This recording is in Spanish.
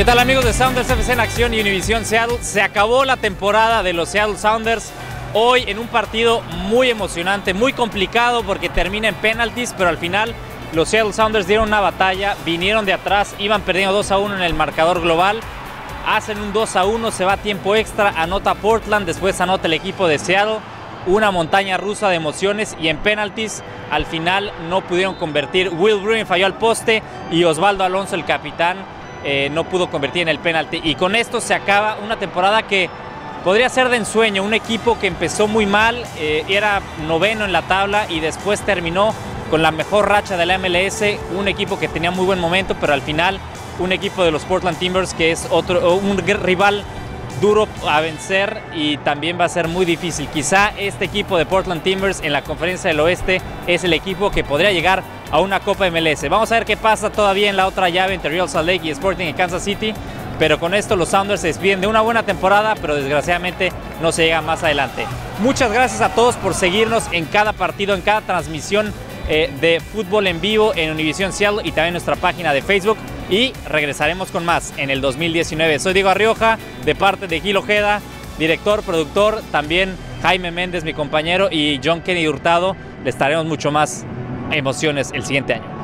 ¿Qué tal amigos de Sounders FC en Acción y Univision Seattle? Se acabó la temporada de los Seattle Sounders. Hoy en un partido muy emocionante, muy complicado porque termina en penalties, pero al final los Seattle Sounders dieron una batalla, vinieron de atrás, iban perdiendo 2 a 1 en el marcador global, hacen un 2 a 1, se va tiempo extra, anota Portland, después anota el equipo de Seattle, una montaña rusa de emociones y en penalties al final no pudieron convertir. Will Bruin falló al poste y Osvaldo Alonso, el capitán, eh, no pudo convertir en el penalti. Y con esto se acaba una temporada que podría ser de ensueño. Un equipo que empezó muy mal, eh, era noveno en la tabla y después terminó con la mejor racha de la MLS. Un equipo que tenía muy buen momento, pero al final un equipo de los Portland Timbers que es otro, un rival duro a vencer y también va a ser muy difícil. Quizá este equipo de Portland Timbers en la conferencia del oeste es el equipo que podría llegar a una Copa MLS. Vamos a ver qué pasa todavía en la otra llave entre Real Salt Lake y Sporting en Kansas City. Pero con esto los Sounders se despiden de una buena temporada, pero desgraciadamente no se llega más adelante. Muchas gracias a todos por seguirnos en cada partido, en cada transmisión eh, de fútbol en vivo en Univision Seattle y también nuestra página de Facebook y regresaremos con más en el 2019. Soy Diego Arrioja, de parte de Gil Ojeda, director, productor, también Jaime Méndez, mi compañero, y John Kenny Hurtado. Le estaremos mucho más emociones el siguiente año.